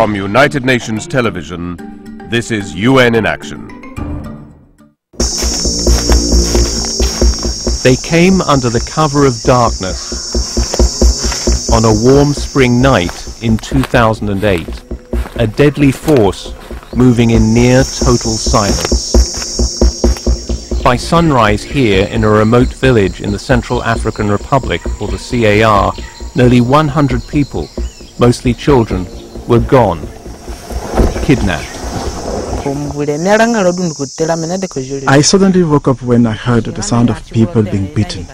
From United Nations Television, this is UN in Action. They came under the cover of darkness on a warm spring night in 2008, a deadly force moving in near total silence. By sunrise here in a remote village in the Central African Republic, or the CAR, nearly 100 people, mostly children, were gone, kidnapped. I suddenly woke up when I heard the sound of people being beaten.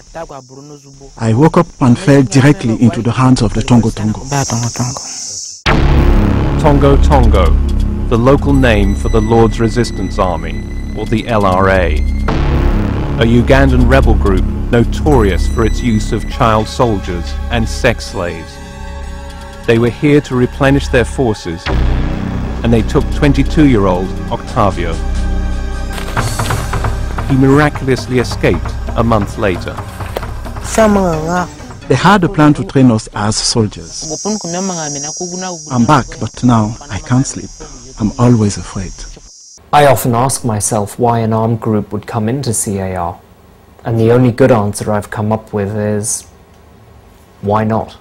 I woke up and fell directly into the hands of the Tongo Tongo. Tongo Tongo, the local name for the Lord's Resistance Army, or the LRA, a Ugandan rebel group notorious for its use of child soldiers and sex slaves. They were here to replenish their forces and they took 22-year-old Octavio. He miraculously escaped a month later. They had a plan to train us as soldiers. I'm back, but now I can't sleep. I'm always afraid. I often ask myself why an armed group would come into CAR, and the only good answer I've come up with is why not?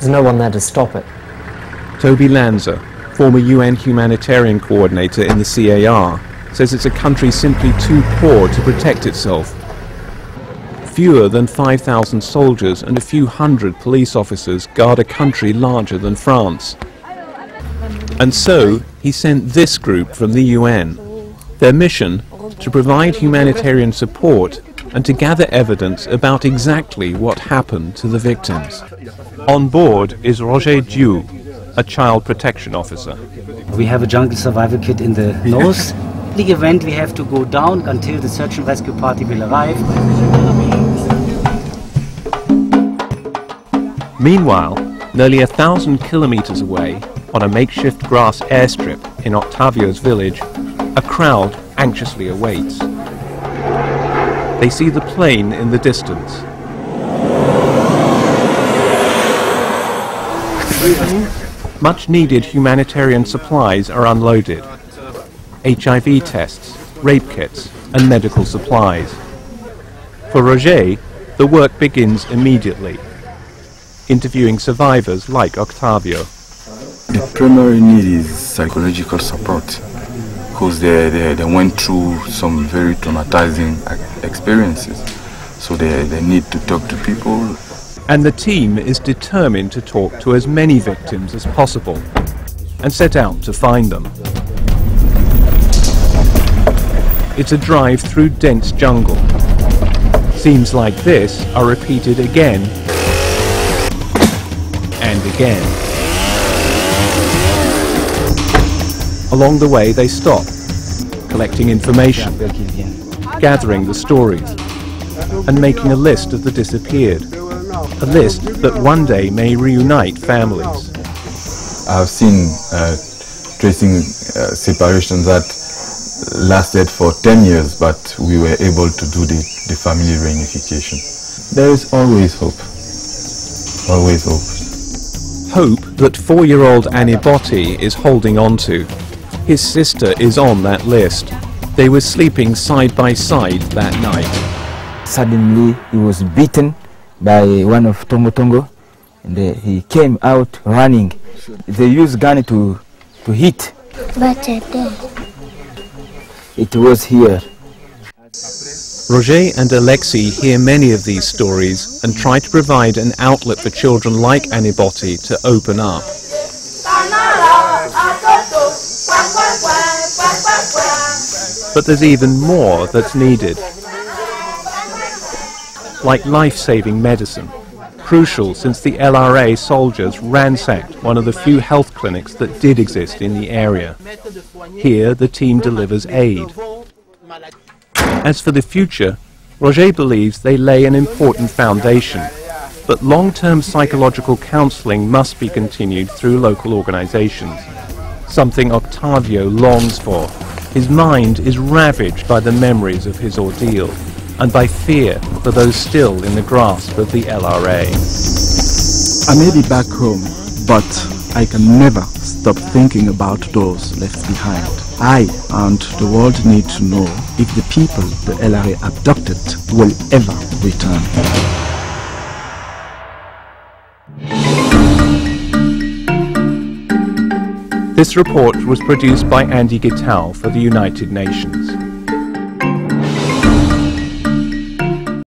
There's no one there to stop it. Toby Lanzer, former UN humanitarian coordinator in the CAR, says it's a country simply too poor to protect itself. Fewer than 5,000 soldiers and a few hundred police officers guard a country larger than France. And so, he sent this group from the UN. Their mission, to provide humanitarian support and to gather evidence about exactly what happened to the victims. On board is Roger Dieu, a child protection officer. We have a jungle survival kit in the nose. the event we have to go down until the search and rescue party will arrive. Meanwhile, nearly a thousand kilometers away, on a makeshift grass airstrip in Octavio's village, a crowd anxiously awaits. They see the plane in the distance. Much needed humanitarian supplies are unloaded. HIV tests, rape kits and medical supplies. For Roger, the work begins immediately, interviewing survivors like Octavio. The primary need is psychological support because they, they, they went through some very traumatizing experiences. So they, they need to talk to people. And the team is determined to talk to as many victims as possible and set out to find them. It's a drive through dense jungle. Scenes like this are repeated again and again. Along the way they stop, collecting information, gathering the stories, and making a list of the disappeared. A list that one day may reunite families. I've seen uh, tracing uh, separations that lasted for 10 years, but we were able to do the, the family reunification. There is always hope. Always hope. Hope that four-year-old Annie Botti is holding on to. His sister is on that list. They were sleeping side by side that night. Suddenly he was beaten by one of Tongo Tongo and uh, he came out running. They used gun to, to hit. But it was here. Roger and Alexei hear many of these stories and try to provide an outlet for children like Annie Botti to open up. But there's even more that's needed. Like life-saving medicine, crucial since the LRA soldiers ransacked one of the few health clinics that did exist in the area. Here, the team delivers aid. As for the future, Roger believes they lay an important foundation, but long-term psychological counseling must be continued through local organizations, something Octavio longs for. His mind is ravaged by the memories of his ordeal and by fear for those still in the grasp of the LRA. I may be back home, but I can never stop thinking about those left behind. I and the world need to know if the people the LRA abducted will ever return. This report was produced by Andi Gitow for the United Nations.